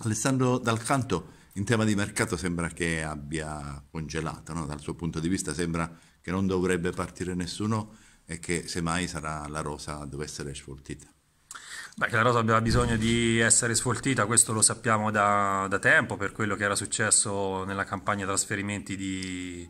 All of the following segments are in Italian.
Alessandro Dal Canto, in tema di mercato sembra che abbia congelato, no? dal suo punto di vista sembra che non dovrebbe partire nessuno e che semmai sarà la rosa deve essere sfoltita. Beh, che la Rosa aveva bisogno di essere sfoltita, questo lo sappiamo da, da tempo per quello che era successo nella campagna trasferimenti di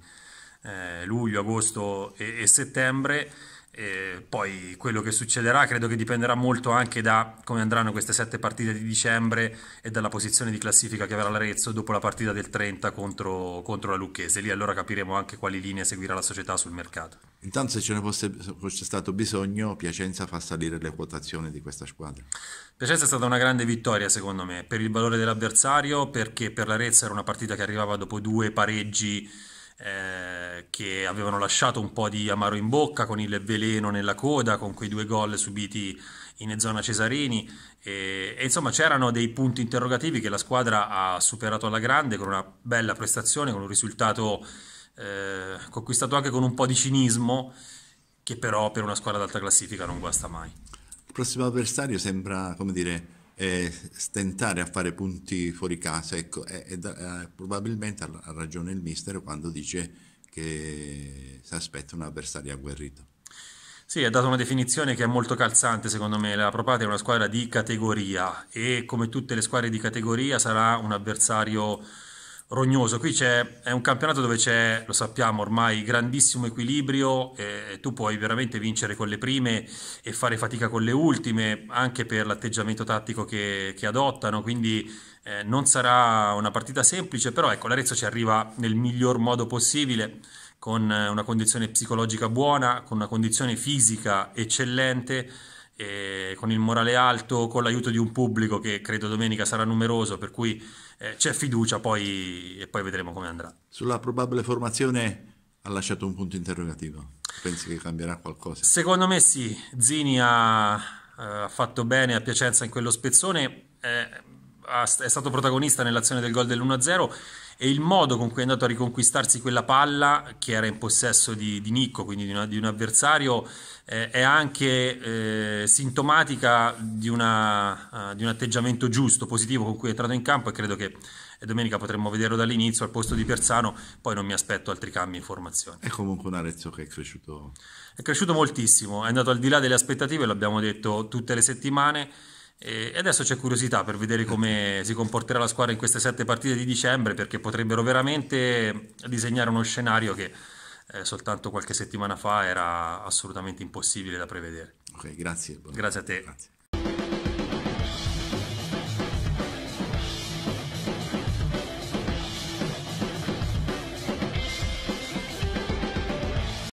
eh, luglio, agosto e, e settembre. E poi quello che succederà credo che dipenderà molto anche da come andranno queste sette partite di dicembre e dalla posizione di classifica che avrà l'Arezzo dopo la partita del 30 contro, contro la Lucchese. Lì allora capiremo anche quali linee seguirà la società sul mercato. Intanto se ce ne fosse, fosse stato bisogno, Piacenza fa salire le quotazioni di questa squadra. Piacenza è stata una grande vittoria secondo me per il valore dell'avversario, perché per l'Arezzo era una partita che arrivava dopo due pareggi eh, che avevano lasciato un po' di amaro in bocca con il veleno nella coda, con quei due gol subiti in zona Cesarini e, e, insomma c'erano dei punti interrogativi che la squadra ha superato alla grande con una bella prestazione, con un risultato eh, conquistato anche con un po' di cinismo che però per una squadra d'alta classifica non guasta mai. Il prossimo avversario sembra, come dire, eh, stentare a fare punti fuori casa. Ecco, e, e, e probabilmente ha ragione il mister quando dice che si aspetta un avversario agguerrito. Sì, ha dato una definizione che è molto calzante secondo me, la Propate è una squadra di categoria e come tutte le squadre di categoria sarà un avversario rognoso. Qui c'è, è un campionato dove c'è, lo sappiamo ormai, grandissimo equilibrio, eh, tu puoi veramente vincere con le prime e fare fatica con le ultime, anche per l'atteggiamento tattico che, che adottano, quindi eh, non sarà una partita semplice, però ecco, l'Arezzo ci arriva nel miglior modo possibile, con una condizione psicologica buona, con una condizione fisica eccellente, con il morale alto, con l'aiuto di un pubblico che credo domenica sarà numeroso, per cui eh, c'è fiducia poi, e poi vedremo come andrà. Sulla probabile formazione ha lasciato un punto interrogativo. Pensi che cambierà qualcosa? Secondo me sì. Zini ha, eh, ha fatto bene a Piacenza in quello spezzone. Eh, è stato protagonista nell'azione del gol dell'1-0 e il modo con cui è andato a riconquistarsi quella palla che era in possesso di, di Nicco, quindi di, una, di un avversario, eh, è anche eh, sintomatica di, una, uh, di, un atteggiamento giusto, positivo con cui è entrato in campo e credo che domenica potremmo vederlo dall'inizio al posto di Persano, poi non mi aspetto altri cambi in formazione. È comunque un Arezzo che è cresciuto... È cresciuto moltissimo, è andato al di là delle aspettative, l'abbiamo detto tutte le settimane e adesso c'è curiosità per vedere come si comporterà la squadra in queste sette partite di dicembre perché potrebbero veramente disegnare uno scenario che eh, soltanto qualche settimana fa era assolutamente impossibile da prevedere. Ok, grazie. Grazie a te. Grazie.